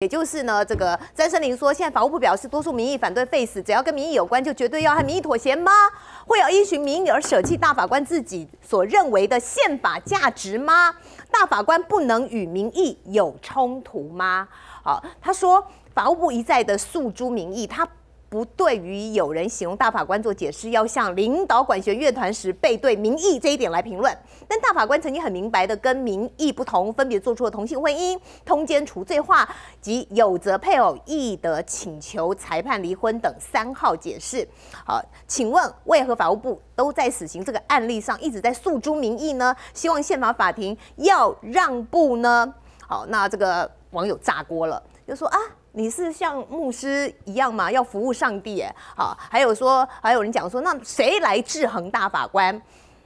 也就是呢，这个詹森林说，现在法务部表示，多数民意反对废死，只要跟民意有关，就绝对要和民意妥协吗？会要依循民意而舍弃大法官自己所认为的宪法价值吗？大法官不能与民意有冲突吗？好，他说，法务部一再的诉诸民意，他。不对于有人形容大法官做解释，要向领导管弦乐团时背对民意这一点来评论。但大法官曾经很明白的跟民意不同，分别做出了同性婚姻、通奸除罪化及有责配偶亦得请求裁判离婚等三号解释。好，请问为何法务部都在死刑这个案例上一直在诉诸民意呢？希望宪法法庭要让步呢？好，那这个网友炸锅了，就说啊。你是像牧师一样吗？要服务上帝？哎，好，还有说，还有人讲说，那谁来制衡大法官？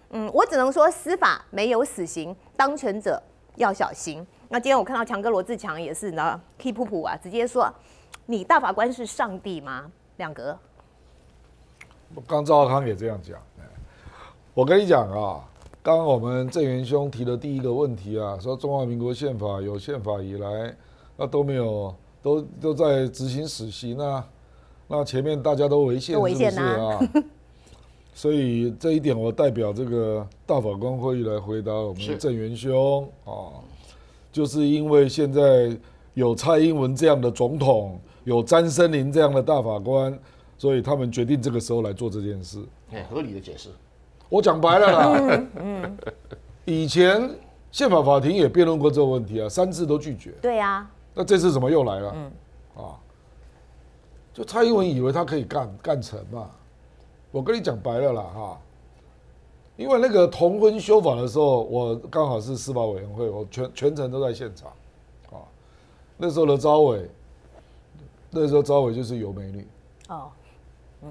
嗯，我只能说，司法没有死刑，当权者要小心。那今天我看到强哥罗志强也是，呢，keep 普普啊，直接说，你大法官是上帝吗？两格。刚赵康也这样讲。我跟你讲啊，刚刚我们郑元兄提的第一个问题啊，说中华民国宪法有宪法以来，那都没有。都都在执行死刑啊，那前面大家都违宪是不是啊？所以这一点我代表这个大法官会议来回答我们郑元兄啊，就是因为现在有蔡英文这样的总统，有詹森林这样的大法官，所以他们决定这个时候来做这件事。哎，合理的解释。我讲白了啦，嗯，以前宪法法庭也辩论过这个问题啊，三次都拒绝。对呀。那这次怎么又来了？嗯，啊，就蔡英文以为他可以干干成嘛？我跟你讲白了啦，哈，因为那个同婚修法的时候，我刚好是司法委员会，我全全程都在现场，啊，那时候的招委，那时候招委就是有美女，哦，嗯，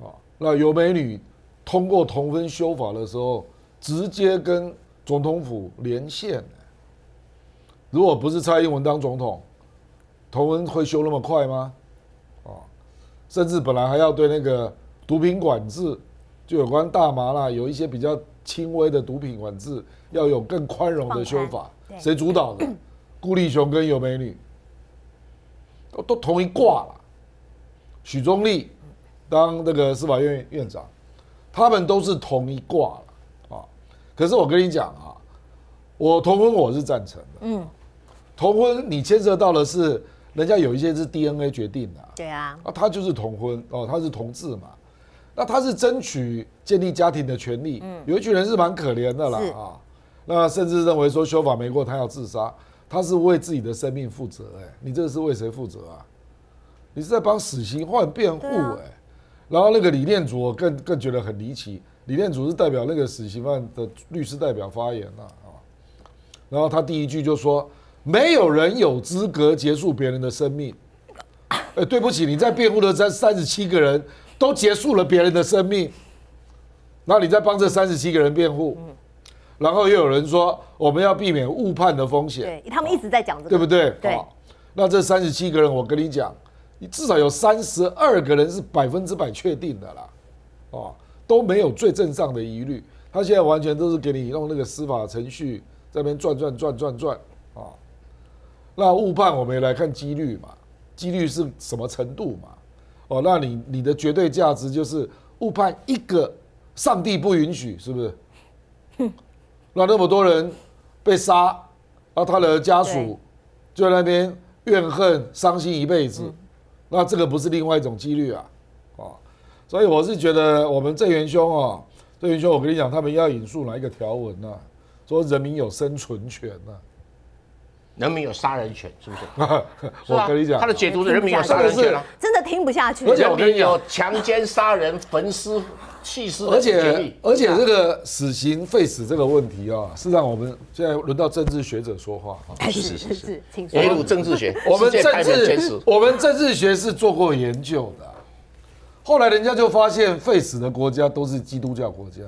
啊，那有美女通过同婚修法的时候，直接跟总统府连线。如果不是蔡英文当总统，同文会修那么快吗？啊，甚至本来还要对那个毒品管制，就有关大麻啦，有一些比较轻微的毒品管制，要有更宽容的修法。谁主导的？顾立雄跟尤美女都都同一挂了。许宗力当那个司法院院长，他们都是同一挂了啊。可是我跟你讲啊，我同婚我是赞成的。嗯。同婚，你牵涉到的是人家有一些是 DNA 决定的，对啊，啊，他就是同婚哦，他是同志嘛，那他是争取建立家庭的权利，嗯，有一群人是蛮可怜的啦啊，那甚至认为说修法没过他要自杀，他是为自己的生命负责，哎，你这个是为谁负责啊？你是在帮死刑犯辩护，哎，然后那个李念祖更更觉得很离奇，李念祖是代表那个死刑犯的律师代表发言了啊，然后他第一句就说。没有人有资格结束别人的生命。哎，对不起，你在辩护的这三十七个人都结束了别人的生命，那你在帮这三十七个人辩护，然后又有人说我们要避免误判的风险。对他们一直在讲这个，对不对？对。那这三十七个人，我跟你讲，你至少有三十二个人是百分之百确定的啦，哦，都没有罪证上的疑虑。他现在完全都是给你用那个司法程序在那边转转转转转啊。那误判我们也来看几率嘛，几率是什么程度嘛？哦，那你你的绝对价值就是误判一个，上帝不允许，是不是？那那么多人被杀，那他的家属就在那边怨恨、伤心一辈子，那这个不是另外一种几率啊？哦，所以我是觉得我们郑元兄啊，郑元兄，我跟你讲，他们要引述哪一个条文呢？说人民有生存权呢？人民有杀人权，是不是？我跟你讲，他的解读是人民有杀人权了，真的听不下去。而且我跟你有强奸、杀人、焚尸、弃尸而且而且这个死刑废死这个问题啊，是让我们现在轮到政治学者说话啊。是是是，请说。一政治学，我们政治我们政治学是做过研究的。后来人家就发现，废死的国家都是基督教国家。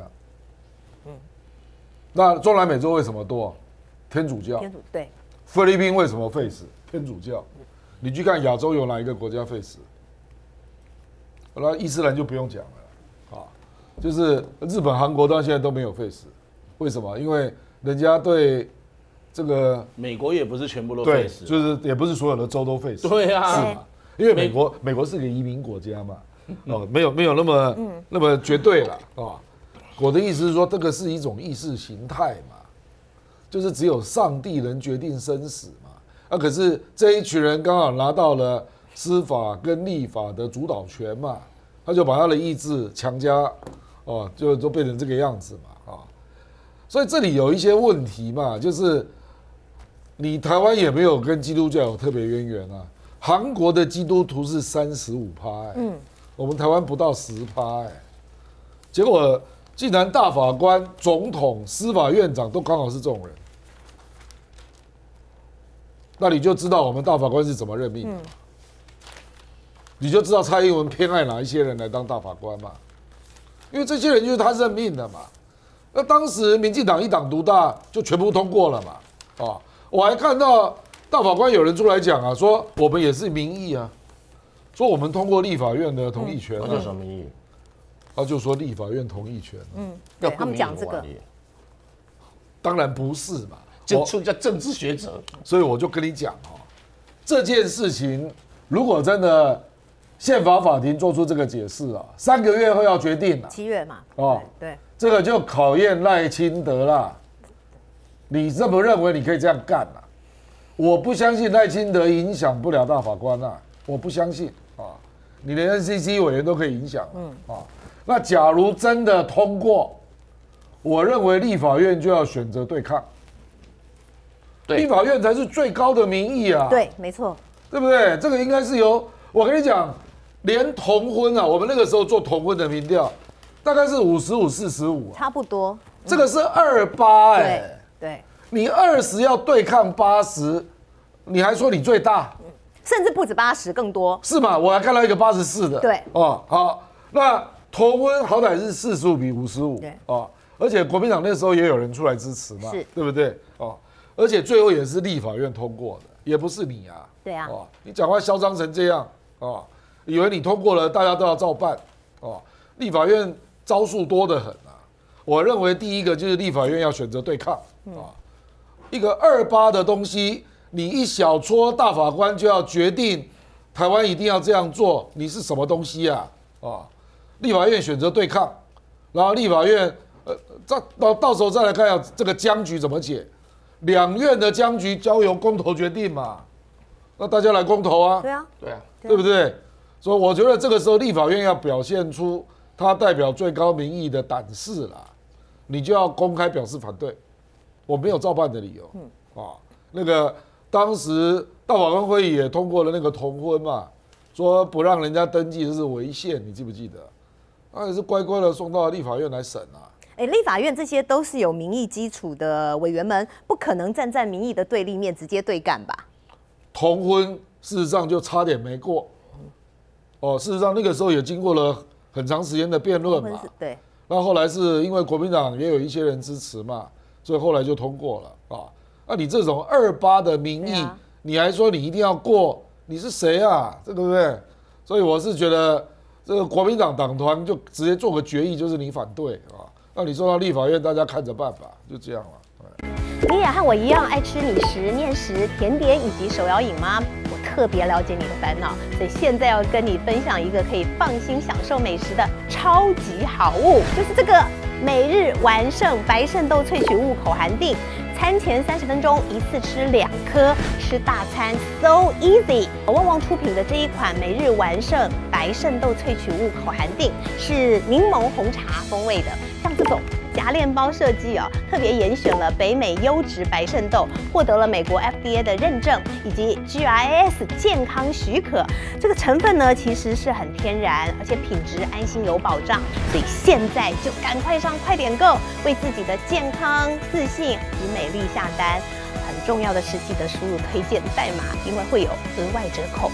嗯。那中南美洲为什么多？天主教。天主对。菲律宾为什么废死？天主教，你去看亚洲有哪一个国家废死？那伊斯兰就不用讲了，啊，就是日本、韩国到现在都没有废死，为什么？因为人家对这个美国也不是全部都对，废死，就是也不是所有的州都废死，对啊是嘛？因为美国美国是个移民国家嘛，哦，没有没有那么那么绝对了啊。我的意思是说，这个是一种意识形态嘛，就是只有上帝能决定生死嘛。啊，可是这一群人刚好拿到了司法跟立法的主导权嘛，他就把他的意志强加，哦，就就变成这个样子嘛，啊。所以这里有一些问题嘛，就是你台湾也没有跟基督教有特别渊源啊。韩国的基督徒是三十五趴，哎，嗯，我们台湾不到十趴，哎，结果竟然大法官、总统、司法院长都刚好是这种人，那你就知道我们大法官是怎么任命的。嘛，你就知道蔡英文偏爱哪一些人来当大法官嘛，因为这些人就是他任命的嘛。那当时民进党一党独大，就全部通过了嘛，啊，我还看到大法官有人出来讲啊，说我们也是民意啊，说我们通过立法院的同意权、啊，那叫什么意？义？他就说立法院同意权、嗯，要他们讲这个，当然不是嘛，我这出叫政治学者，所以我就跟你讲哦，这件事情如果真的宪法法庭做出这个解释啊，三个月后要决定了，七月嘛，哦对，这个就考验赖清德啦。你这么认为你可以这样干啊？我不相信赖清德影响不了大法官啊，我不相信啊。你连 NCC 委员都可以影响，嗯啊。那假如真的通过，我认为立法院就要选择对抗，对。立法院才是最高的民意啊，对，没错，对不对？这个应该是由我跟你讲，连同婚啊，我们那个时候做同婚的民调，大概是五十五四十五啊，差不多，这个是二八哎。对，对，你二十要对抗八十，你还说你最大？甚至不止八十，更多，是吗？我还看到一个八十四的，对。哦，好，那同婚好歹是四十五比五十五对，哦，而且国民党那时候也有人出来支持嘛，对不对？哦，而且最后也是立法院通过的，也不是你啊，对啊哦，你讲话嚣张成这样哦，以为你通过了，大家都要照办哦。立法院招数多得很啊。我认为第一个就是立法院要选择对抗啊，一个二八的东西，你一小撮大法官就要决定台湾一定要这样做，你是什么东西啊？啊，立法院选择对抗，然后立法院呃，再到到时候再来看下这个僵局怎么解，两院的僵局交由公投决定嘛，那大家来公投啊，对啊，对啊，对不对？所以我觉得这个时候立法院要表现出他代表最高民意的胆识啦，你就要公开表示反对，我没有照办的理由。嗯，啊，那个当时大法官会议也通过了那个同婚嘛，说不让人家登记是违宪，你记不记得？他也是乖乖的送到立法院来审啊。哎，立法院这些都是有民意基础的委员们，不可能站在民意的对立面直接对干吧？同婚事实上就差点没过。哦，事实上那个时候也经过了很长时间的辩论嘛。对，那后来是因为国民党也有一些人支持嘛，所以后来就通过了啊。那你这种二八的民意，啊你还说你一定要过，你是谁啊？这个对不对？所以我是觉得这个国民党党团就直接做个决议，就是你反对啊。那你送到立法院，大家看着办吧，就这样了。你也和我一样爱吃米食、面食、甜点以及手摇饮吗？我特别了解你的烦恼，所以现在要跟你分享一个可以放心享受美食的超级好物，就是这个每日完胜白肾豆萃取物口含锭。餐前三十分钟一次吃两颗，吃大餐 so easy。旺旺出品的这一款每日完胜白肾豆萃取物口含锭是柠檬红茶风味的，像这种。夹链包设计哦，特别严选了北美优质白肾豆，获得了美国 FDA 的认证以及 GIS 健康许可。这个成分呢，其实是很天然，而且品质安心有保障。所以现在就赶快上快点购，为自己的健康、自信与美丽下单。很重要的是，记得输入推荐代码，因为会有额外折扣。